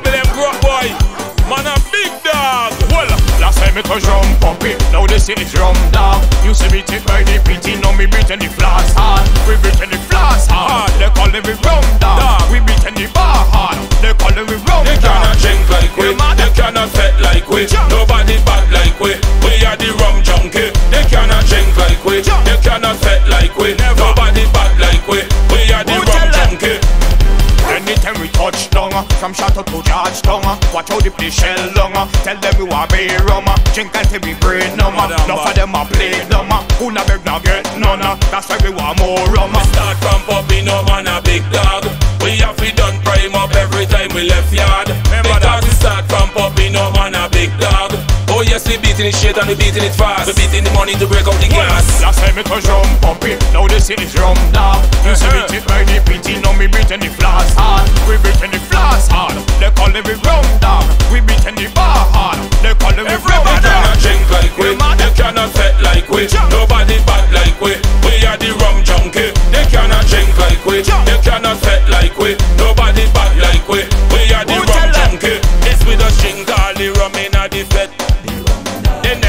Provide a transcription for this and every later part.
problem grow boy. Man a big dog. Well, last time it was rum puppy, now they say it's rum dog. You see me take by the pity, now me beating the flask hard. We beating the flask hard. They call it rum dog. dog. We beating the bar hard. They call it rum they dog. They cannot drink like we. Yeah, they cannot fet like we. Jump. Nobody bad like we. We are the rum junkie. They cannot drink like watch how the place shell long. Tell them we want be rum, drink until we brain numb. Enough of them a play dumb. Who na beg na get none. That's why we want more rum. uh. Start from up on a big dog. We have to done prime up every time we left yard. Remember because we start from up on a big dog. Oh yes, we beating it shit and we beating it fast. We beating the money to break out the gas. Last time it was rum puppy, now the city's rum dog. You see me take by the PT, now me beating the floss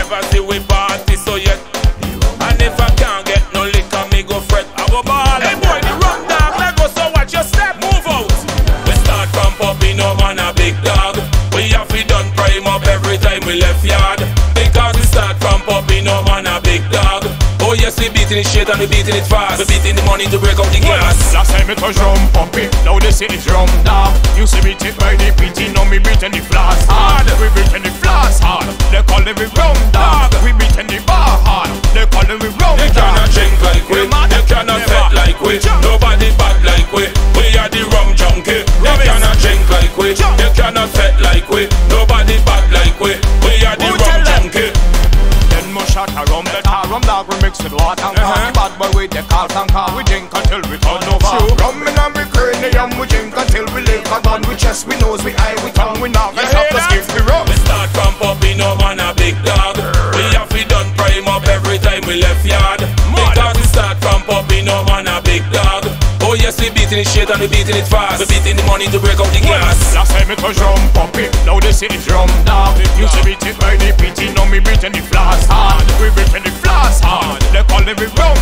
never see we party so yet. And if I can't get no liquor, me go fret. I go ball. Hey boy, the rum dog, let go. So watch your step, move out. We start from popping up on a big dog. We have to done prime up every time we left yard. Because we start from popping up on a big dog. Oh yes, we beating it shit and we beating it fast. We beating the money to break out the gas. Last time it was rum puppy, now the city's rum dog. You see me take by the PT, now me beating the floss hard. We beating the floss hard. They call it rum cannot fet like we. Nobody bad like we. We are the rum junkie. Then more shot a rum, let a rum dog we mix with water and Uh-huh. uh Bad boy with the call and call, we drink until we turn over. Rum in and beating it straight and we beating it fast. We beating the money to break out the glass. Last time it was rum puppy, now they say it's drum down. Used to beat it by the beating, now me beating the flask hard. We beating the flask hard. They call it rum